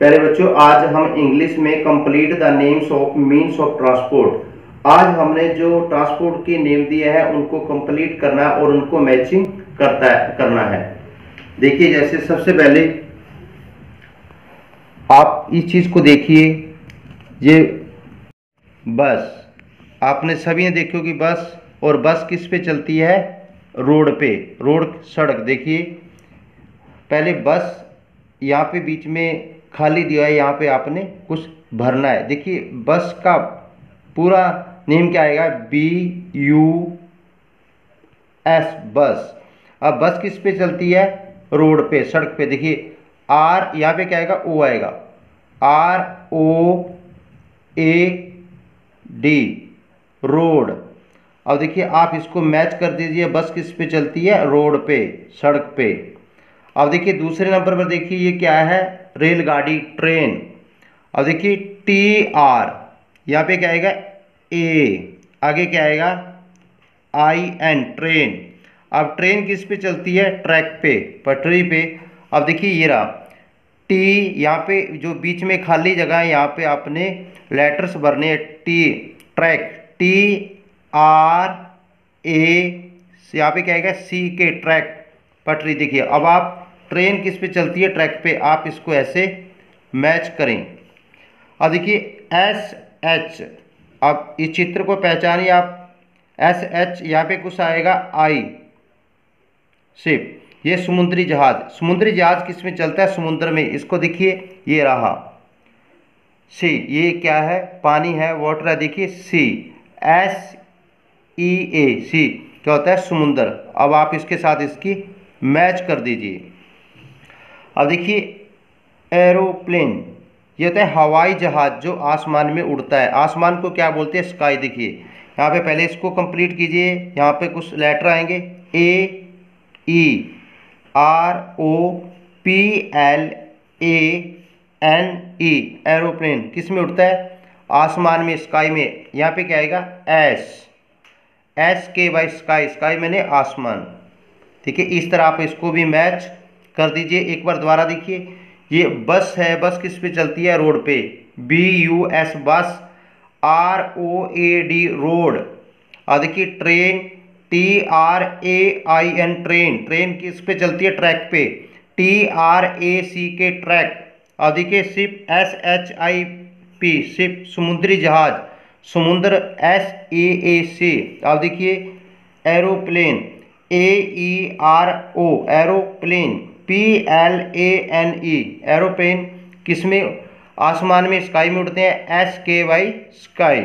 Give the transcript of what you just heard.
प्यारे बच्चों, आज हम इंग्लिश में complete the names of means of transport आज हमने जो ट्रांसपोर्ट के नेम दिए हैं, उनको कंप्लीट करना है और उनको मैचिंग करता है, करना है। देखिए, जैसे सबसे पहले आप इस चीज़ को देखिए, ये बस। आपने सभी ने देखी होगी बस, और बस किस पे चलती है? रोड पे, रोड सड़क। देखिए, पहले बस यहाँ पे बीच में खाली दिया है, यहाँ पे आपने कुछ भरना है। देखिए, बस का पूरा नेम क्या आएगा? बी यू एस बस। अब बस किस पे चलती है? रोड पे, सड़क पे। देखिए आर यहाँ पे क्या आएगा? ओ आएगा। R O A D road. अब देखिए, आप इसको मैच कर दीजिए, बस किस पे चलती है? रोड पे, सड़क पे। अब देखिए दूसरे नंबर पर देखिए ये क्या है? रेलगाड़ी, ट्रेन। अब देखिए टी आर, यहाँ पे क्या आएगा? ए। आगे क्या आएगा? I N, train. अब ट्रेन किस पे चलती है? ट्रैक पे, पटरी पे। अब देखिए ये रहा। टी, यहाँ पे जो बीच में खाली जगह है, यहाँ पे आपने लेटर्स भरने हैं। T, track. T R, A. यहाँ पे क्या आएगा? सी के, ट्रैक। पटरी देखिए, अब आप ट्रेन किस पे चलती है, ट्रैक पे आप इसको ऐसे मैच करें। अब देखिए, एस एच, अब इस चित्र को पहचानिए आप। एस एच, यहाँ पे कुछ आएगा, आई। शिप ये समुद्री जहाज़। समुद्री जहाज़ किसमें चलता है? समुद्र में। इसको देखिए, ये रहा। सी, ये क्या है? पानी है वाटर है। देखिए, सी, एस ई ए, सी, क्या होता है? समुद्र। अब आप इसके साथ इसकी मैच कर दीजिए। अब देखिए, एरोप्लेन, ये होता है हवाई जहाज़ जो आसमान में उड़ता है। आसमान को क्या बोलते हैं? स्काई देखिए। यहाँ पे पहले इसको कंप्लीट कीजिए। यहाँ पे कुछ लेटर आएँगे। A, E, R, O, P, L, A, N, E, aeroplane. किसमें उड़ता है? आसमान में, स्काई में। यहाँ पे क्या आएगा? S S K Y sky. Sky मैंने आसमान। ठीक है इस तरह आप इसको भी मैच कर दीजिए, एक बार दोबारा देखिए। ये बस है, बस किस पे चलती है? रोड पे। B U S bus R O A D road. और देखिए, train T R A I N train. Train किस पे चलती है? ट्रैक पे। टी आर ए सी के ट्रैक। और देखिए ship S H I P ship समुद्री जहाज़। समुद्र एस ए ए सी अब देखिए, aeroplane A E R O aeroplane. P L A N E aeroplane किसमें, आसमान में स्काई में उड़ते हैं एस के वाई स्काई